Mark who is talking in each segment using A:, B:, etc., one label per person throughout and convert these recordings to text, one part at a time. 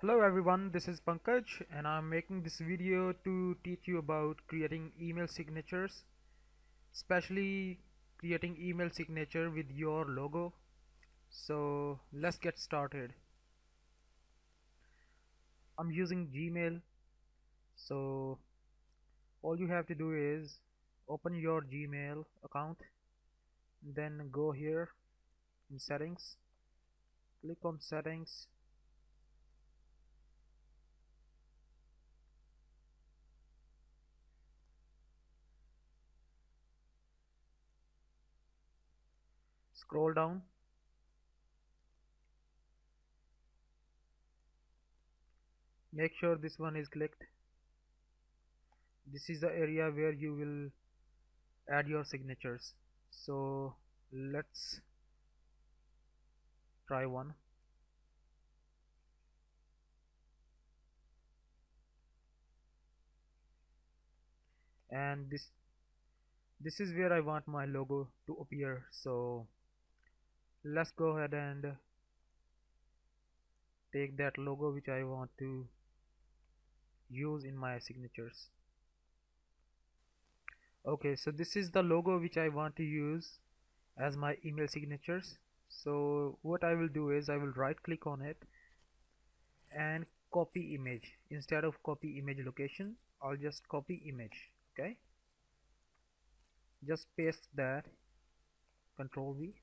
A: Hello everyone, this is Pankaj and I'm making this video to teach you about creating email signatures especially creating email signature with your logo. So let's get started. I'm using Gmail. So all you have to do is open your Gmail account then go here in settings click on settings scroll down. Make sure this one is clicked. This is the area where you will add your signatures. So let's try one. And this this is where I want my logo to appear. So let's go ahead and take that logo which I want to use in my signatures. Okay so this is the logo which I want to use as my email signatures. So what I will do is I will right click on it and copy image. Instead of copy image location I'll just copy image okay? Just paste that. Control V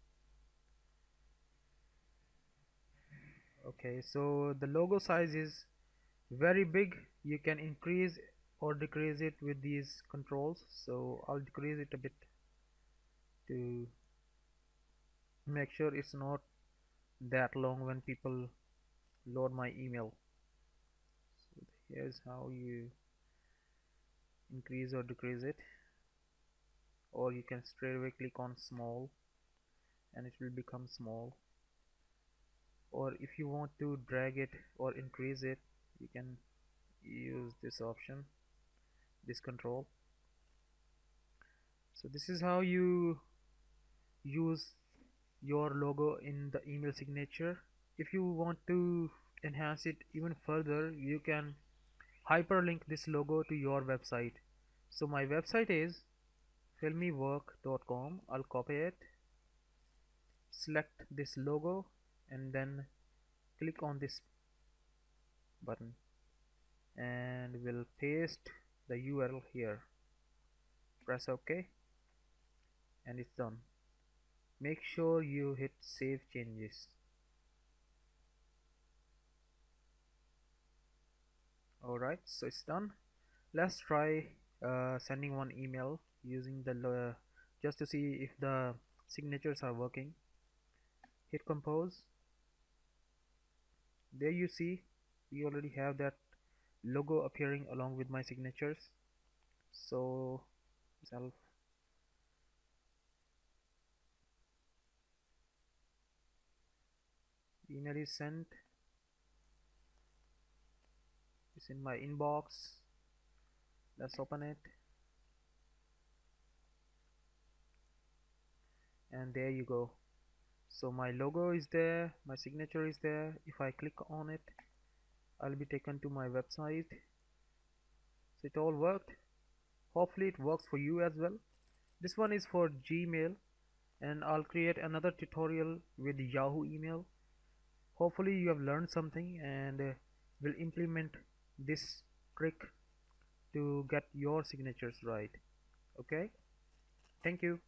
A: okay so the logo size is very big. You can increase or decrease it with these controls. So I'll decrease it a bit to make sure it's not that long when people load my email. So here's how you increase or decrease it. Or you can straight away click on small and it will become small or if you want to drag it or increase it you can use this option this control. So this is how you use your logo in the email signature. If you want to enhance it even further you can hyperlink this logo to your website. So my website is filmywork.com I'll copy it select this logo and then click on this button and we'll paste the URL here. Press ok and it's done. Make sure you hit save changes. Alright so it's done. Let's try uh, sending one email using the just to see if the signatures are working. Hit compose there you see we already have that logo appearing along with my signatures. So self email is sent. It's in my inbox. Let's open it. And there you go so my logo is there my signature is there. If I click on it I'll be taken to my website. So it all worked. Hopefully it works for you as well. This one is for Gmail and I'll create another tutorial with Yahoo email. Hopefully you have learned something and uh, will implement this trick to get your signatures right. Okay? Thank you